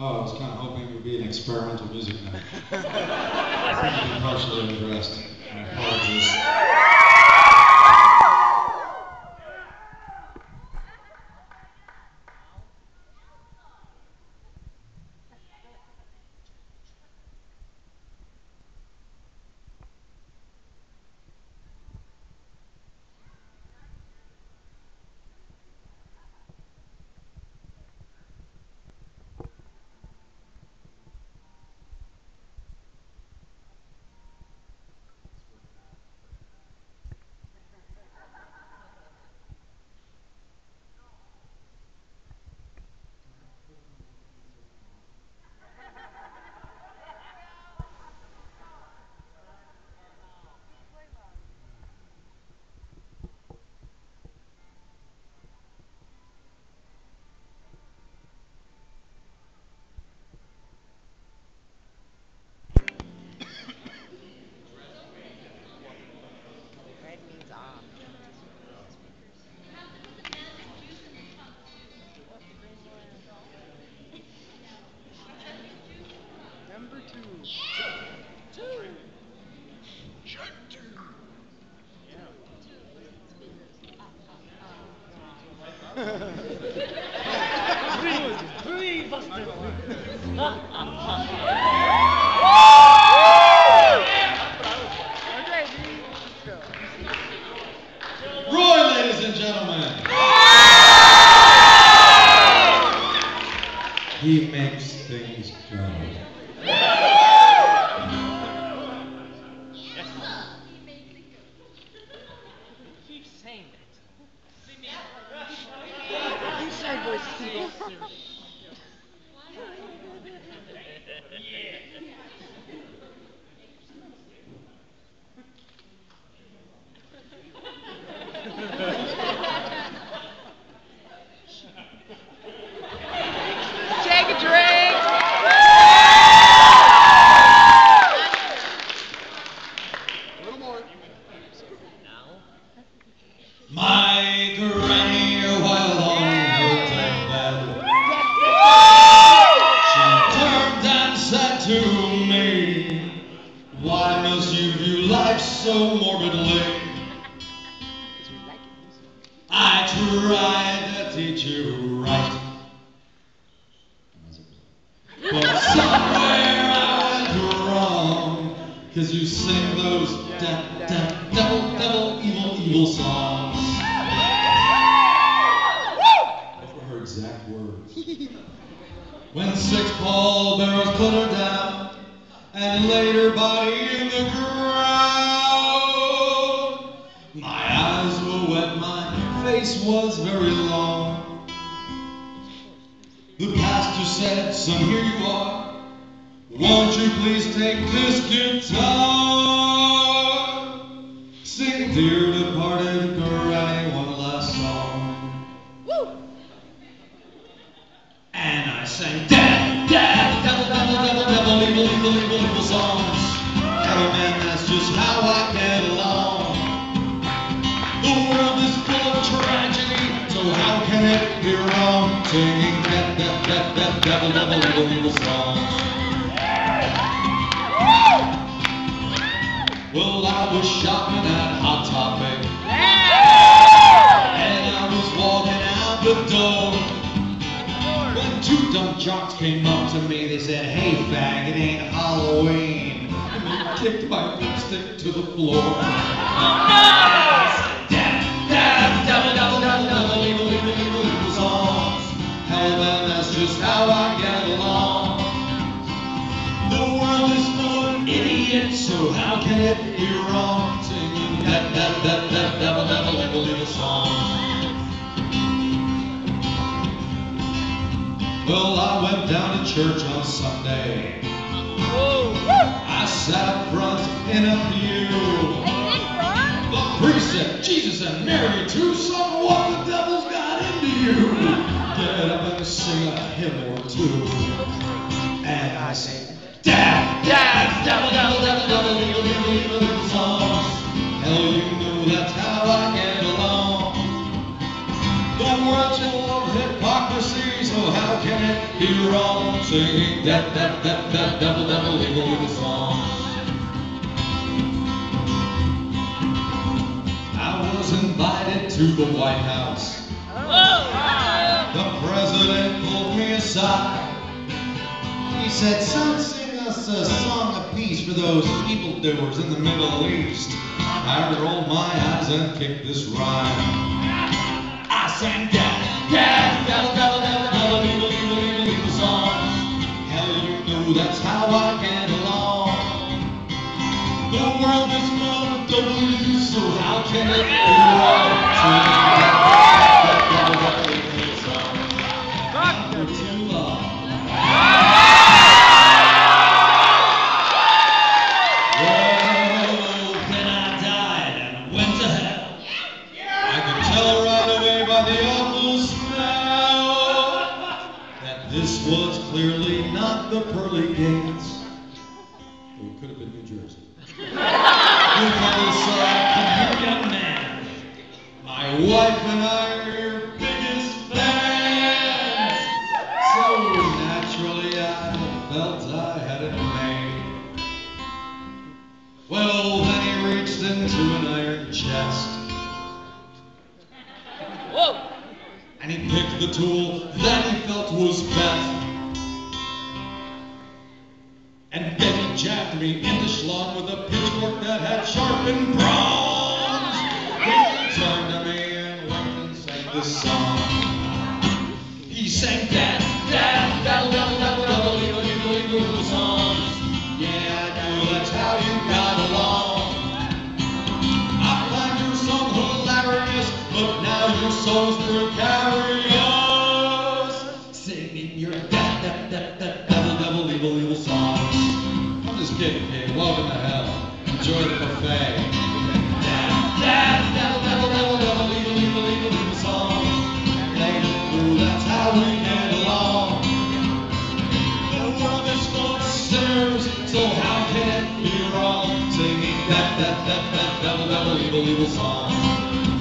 Oh, I was kind of hoping it would be an experimental music night. I think you partially addressed. My apologies. Roy, ladies and gentlemen. He makes things go. Keep saying it. You side so morbidly? I tried to teach you right. But somewhere I went wrong. Cause you sing those de- de- devil, devil, evil, evil songs. Those were her exact words. When six pallbearers put her down and laid her body in the ground, my was very long. The pastor said, Son, here you are. Won't you please take this guitar? Sing, dear departed granny, one last song. And I sang, Death, death, devil, devil, devil, devil, evil, evil, evil, evil songs. Hell, man, that's just how I get along. Be wrong? Singing death, death, death, death, devil, devil, evil, evil songs. Well, I was shopping at Hot Topic, and I was walking out the door. When two dumb jocks came up to me, they said, Hey, fag, it ain't Halloween. And they kicked my lipstick to the floor. Oh, so how can it be wrong? Singing that, that, that, that, devil, devil, evil, evil song? Well, I went down to church on Sunday. I sat up front in a pew. The priest said, Jesus and Mary too, son, what the devil's got into you? Get up and sing a hymn or two. And I say, Dad, Dad, evil songs. Hell, you know that's how I along. Hypocrisy, so how can it be wrong singing that, that, that, that devil, devil, evil, evil song? I was invited to the White House. The president pulled me aside. He said, son, us a song peace for those evildoers in the Middle East. I rolled my eyes and kicked this rhyme. I sang death, death, devil, devil, devil, devil, evil, evil, evil, evil song. Hell, you know that's how I get along. The world is full of double so how can it be wrong? Singing And he picked the tool that he felt was best. And then he jabbed me in the schlong with a pitchfork that had sharpened bronze. He turned to me and winked and sang this song. He sang that, that, that, that, that, that, evil, Enjoy the buffet. Da da devil devil devil devil evil evil evil evil songs. They know that's how we get along. The world is full of sinners, so how can it be wrong? Singing that, that, that, that, devil, devil, evil, evil song.